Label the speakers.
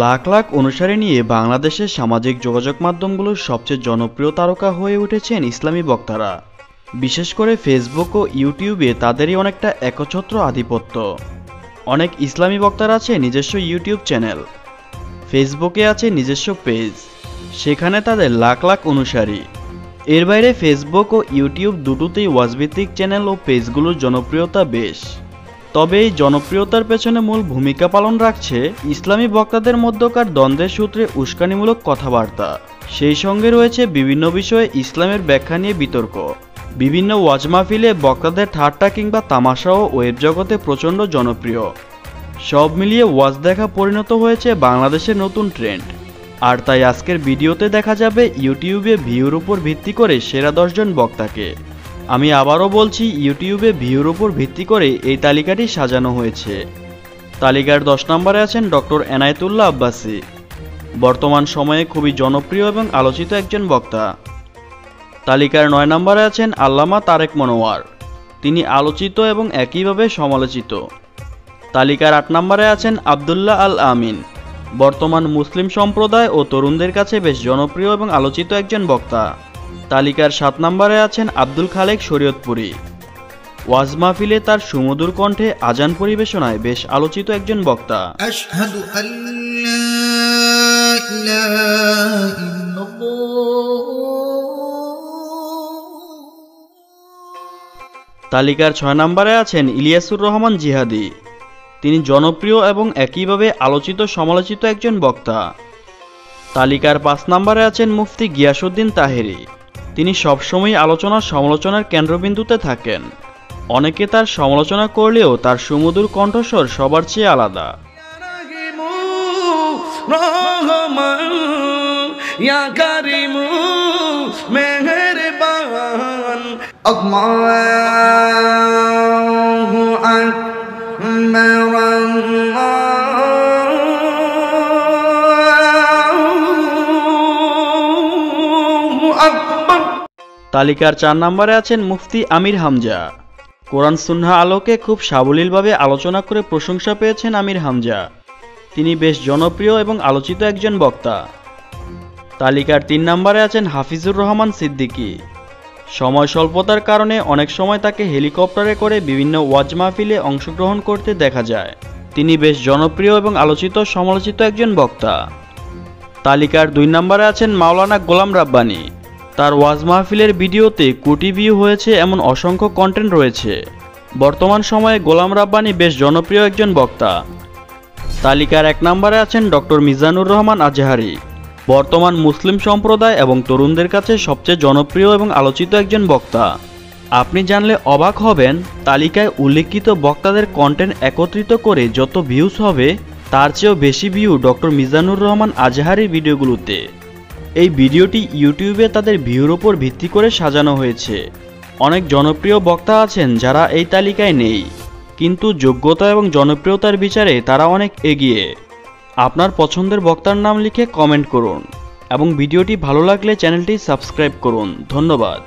Speaker 1: লাখ লাখ অনুসারী নিয়ে বাংলাদেশের সামাজিক যোগাযোগ মাধ্যমগুলোর সবচেয়ে জনপ্রিয় তারকা হয়ে উঠেছেন ইসলামী বক্তারা। বিশেষ করে ফেসবুক ও ইউটিউবে তাদেরই অনেকটা একছত্র আধিপত্য। অনেক ইসলামী বক্তারা আছে নিজস্ব ইউটিউব চ্যানেল ফেসবুকে আছে নিজস্ব পেজ সেখানে তাদের লাখ লাখ অনুসারী। এর বাইরে ফেসবুক ও ইউটিউব দুটোতেই ওয়াজভিত্তিক চ্যানেল ও পেজগুলোর জনপ্রিয়তা বেশ। তবে এই জনপ্রিয়তার পেছনে মূল ভূমিকা পালন রাখছে ইসলামী বক্তাদের মধ্যকার দ্বন্দ্বের সূত্রে উস্কানিমূলক কথাবার্তা। সেই সঙ্গে রয়েছে বিভিন্ন বিষয়ে ইসলামের ব্যাখ্যা নিয়ে বিতর্ক। বিভিন্ন ওয়াজ মাহফিলে বক্তাদের ঠাট্টা কিংবা তামাশাও ওয়েব জগতে প্রচণ্ড জনপ্রিয়। সব মিলিয়ে ওয়াজ দেখা পরিণত হয়েছে বাংলাদেশের নতুন ট্রেন্ড। আর তাই আজকের ভিডিওতে দেখা যাবে ইউটিউবে ভিউর উপর ভিত্তি করে সেরা দশজন বক্তাকে। আমি আবারও বলছি, ইউটিউবে ভিউর উপর ভিত্তি করে এই তালিকাটি সাজানো হয়েছে। তালিকার দশ নম্বরে আছেন ডক্টর এনায়েতুল্লাহ আব্বাসি। বর্তমান সময়ে খুবই জনপ্রিয় এবং আলোচিত একজন বক্তা। তালিকার নয় নম্বরে আছেন আল্লামা তারেক মনোয়ার। তিনি আলোচিত এবং একইভাবে সমালোচিত। তালিকার আট নম্বরে আছেন আবদুল্লাহ আল আমিন। বর্তমান মুসলিম সম্প্রদায় ও তরুণদের কাছে বেশ জনপ্রিয় এবং আলোচিত একজন বক্তা। তালিকার সাত নম্বরে আছেন আব্দুল খালেক শরীয়তপুরি। ওয়াজ মাহফিলে তার সুমধুর কণ্ঠে আজান পরিবেশনায় বেশ আলোচিত একজন বক্তা। তালিকার ছয় নম্বরে আছেন ইলিয়াসুর রহমান জিহাদি। তিনি জনপ্রিয় এবং একইভাবে আলোচিত সমালোচিত একজন বক্তা। তালিকার পাঁচ নম্বরে আছেন মুফতি গিয়াসুদ্দিন তাহেরি। তিনি সবসময় আলোচনা সমালোচনার কেন্দ্রবিন্দুতে থাকেন অনেকে তার সমালোচনা করলেও তার সুমধুর কণ্ঠস্বর সবার চেয়ে আলাদা
Speaker 2: রাহিমু রহমান ইয়া কারিমু মেহেরবান
Speaker 3: الله أكبر الله أكبر
Speaker 1: তালিকার চার নম্বরে আছেন মুফতি আমির হামজা। কোরআন সুন্নাহ আলোকে খুব সাবলীলভাবে আলোচনা করে প্রশংসা পেয়েছেন আমির হামজা। তিনি বেশ জনপ্রিয় এবং আলোচিত একজন বক্তা। তালিকার তিন নম্বরে আছেন হাফিজুর রহমান সিদ্দিকী। সময় স্বল্পতার কারণে অনেক সময় তাকে হেলিকপ্টারে করে বিভিন্ন ওয়াজ মাহফিলে অংশগ্রহণ করতে দেখা যায়। তিনি বেশ জনপ্রিয় এবং আলোচিত, সমালোচিত একজন বক্তা। তালিকার দুই নম্বরে আছেন মাওলানা গোলাম রাব্বানি। তার ওয়াজ মাহফিলের ভিডিওতে কোটি ভিউ হয়েছে এমন অসংখ্য কন্টেন্ট রয়েছে। বর্তমান সময়ে গোলাম রাব্বানি বেশ জনপ্রিয় একজন বক্তা। তালিকার এক নম্বরে আছেন ডক্টর মিজানুর রহমান আজহারি। বর্তমান মুসলিম সম্প্রদায় এবং তরুণদের কাছে সবচেয়ে জনপ্রিয় এবং আলোচিত একজন বক্তা। আপনি জানলে অবাক হবেন, তালিকায় উল্লেখিত বক্তাদের কন্টেন্ট একত্রিত করে যত ভিউজ হবে, তার চেয়েও বেশি ভিউ ডক্টর মিজানুর রহমান আজহারির ভিডিওগুলোতে। এই ভিডিওটি ইউটিউবে তাদের ভিউর ওপর ভিত্তি করে সাজানো হয়েছে। অনেক জনপ্রিয় বক্তা আছেন যারা এই তালিকায় নেই। কিন্তু যোগ্যতা এবং জনপ্রিয়তার বিচারে তারা অনেক এগিয়ে। আপনার পছন্দের বক্তার নাম লিখে কমেন্ট করুন এবং ভিডিওটি ভালো লাগলে চ্যানেলটি সাবস্ক্রাইব করুন। ধন্যবাদ।